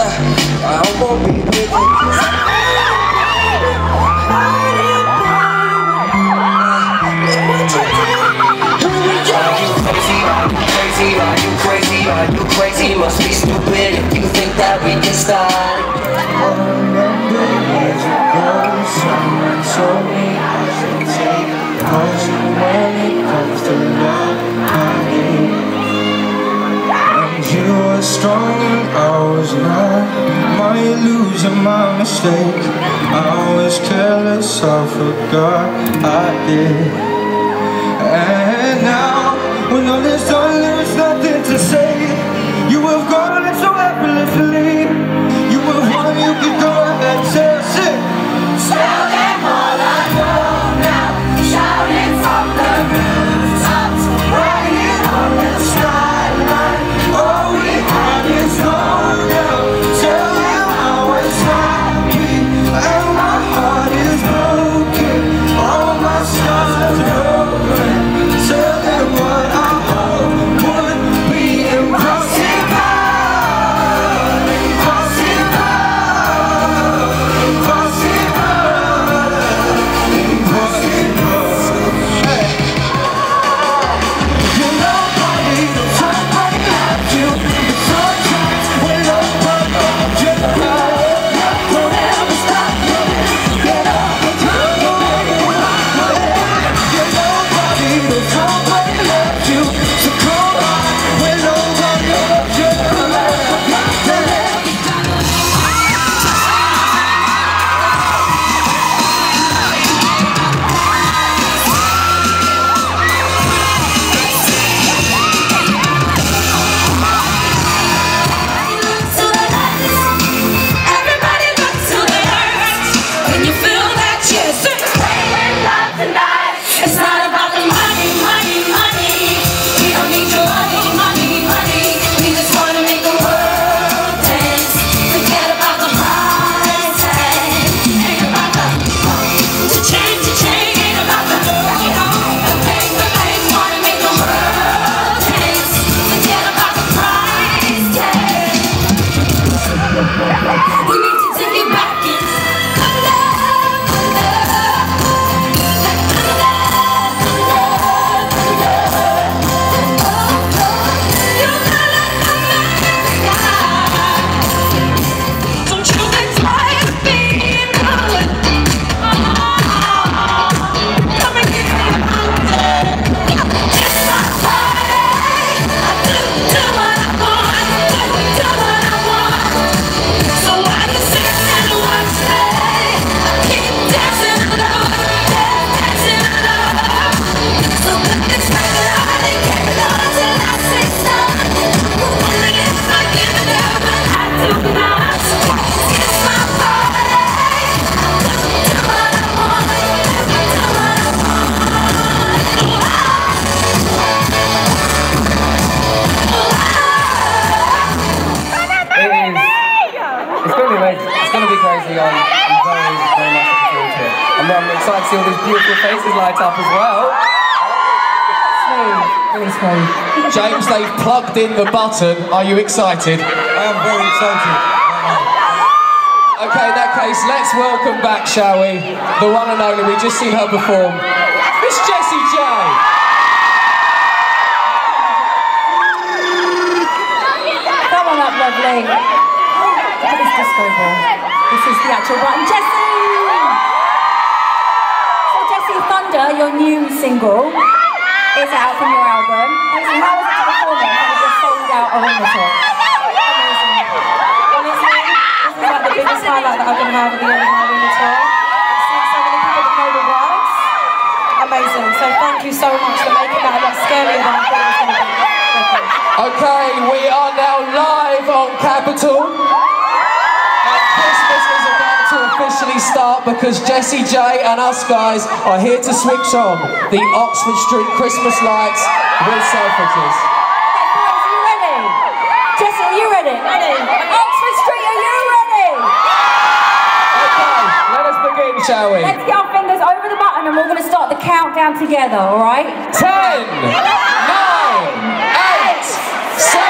I won't be with. Are you crazy? Are you crazy? Are you crazy? Are you crazy? Must be stupid if you think that we told me I should take when it were strong and I was not. My illusion, my mistake. I was careless, I forgot I did. And now, when all is done, I'm excited to see all these beautiful faces light up as well. Smooth. James, they've plugged in the button. Are you excited? I am very excited. Okay, in that case, let's welcome back, shall we? The one and only. We've just seen her perform. Miss Jessie J. Come on up, lovely. Look at this disco ball. This is the actual button. Jessie! So Jessie Thunder, your new single, is out from your album. Basically, how was it to perform it? Just sold out arena tour. Amazing. Honestly, this is like the biggest highlight that I've been having the arena tour. Seeing so many people that know the words. Amazing. So thank you so much for making that a lot scarier than I thought it was going to be. Okay, we are now because Jessie J and us guys are here to switch on the Oxford Street Christmas lights with Selfridges. Okay, boys, are you ready? Jessie, are you ready? Oxford Street, are you ready? Okay, let us begin, shall we? Let's get our fingers over the button and we're going to start the countdown together, all right? Ten, nine, eight, seven,